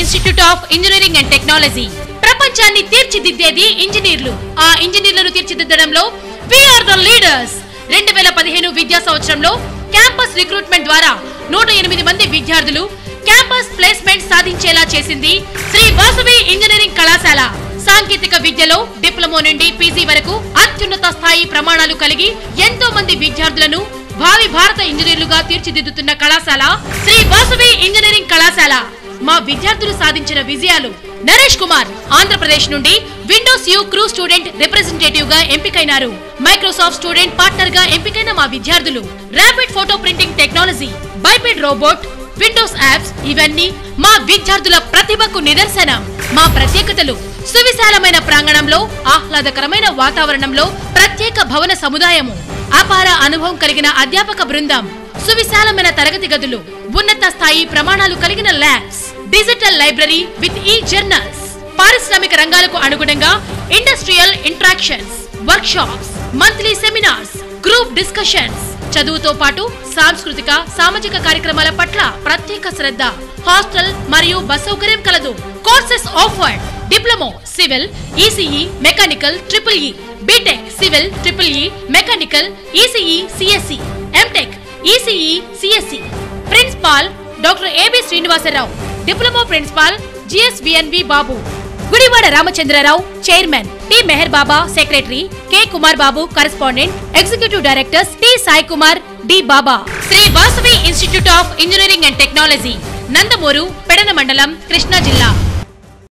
Institute of engineering and technology. ప్రపంచాన్ని తీర్చిదిద్దేది ఇంజనీర్లు. ఆ ఇంజనీర్లను తీర్చిదిద్దడంలో వీఆర్ ద లీడర్స్. రెండు వేల పదిహేను విద్యా సంవత్సరంలో క్యాంపస్ రిక్రూట్మెంట్ ద్వారా నూట ఎనిమిది మంది విద్యార్థులు క్యాంపస్ ప్లేస్మెంట్ సాధించేలా చేసింది శ్రీ వాసవి ఇంజనీరింగ్ కళాశాల. సాంకేతిక విద్యలో డిప్లొమా నుండి పీజీ వరకు అత్యున్నత స్థాయి ప్రమాణాలు కలిగి ఎంతో మంది విద్యార్థులను భావి భారత ఇంజనీర్లుగా తీర్చిదిద్దుతున్న కళాశాల శ్రీ వాసవి ఇంజనీరింగ్ కళాశాల. మా విద్యార్థులు సాధించిన విజయాలు. నరేష్ కుమార్ ఆంధ్రప్రదేశ్ నుండి విండోస్ యూ క్రూ స్టూడెంట్ రిప్రజెంటేటివ్గా ఎంపికైనారు. మైక్రోసాఫ్ట్ స్టూడెంట్ పార్ట్నర్గా ఎంపికైన మా విద్యార్థులు. Rapid photo printing technology biped robot Windows apps ఇవన్నీ మా విద్యార్థుల ప్రతిభకు నిదర్శనం. మా ప్రత్యేకతలు సువిశాలమైన ప్రాంగణంలో ఆహ్లాదకరమైన వాతావరణంలో ప్రత్యేక భవన సముదాయము. అపార అనుభవం కలిగిన అధ్యాపక బృందం సువిశాలమైన తరగతి గదులు ఉన్నత స్థాయి ప్రమాణాలు కలిగిన labs. Digital library with E journals పారిశ్రామిక రంగాలకు అనుగుణంగా industrial interactions workshops monthly seminars group discussions. చదువుతో పాటు సాంస్కృతిక సామాజిక కార్యక్రమాల పట్ల ప్రత్యేక శ్రద్ధ హాస్టల్ మరియు బస్ సౌకర్యం కలదు. Courses offered diploma civil ECE mechanical triple E BTech civil triple E mechanical ECE CSC MTech ECE CSC principal doctor A B Srinivasarao diploma principal G S V N V Babu. Gudivada Ramachandrarao chairman T Mehar Baba secretary K Kumar Babu correspondent executive directors T Sai Kumar D Baba. Sri Vasavi institute of engineering and technology Nandamuru Pedana మండలం కృష్ణా జిల్లా.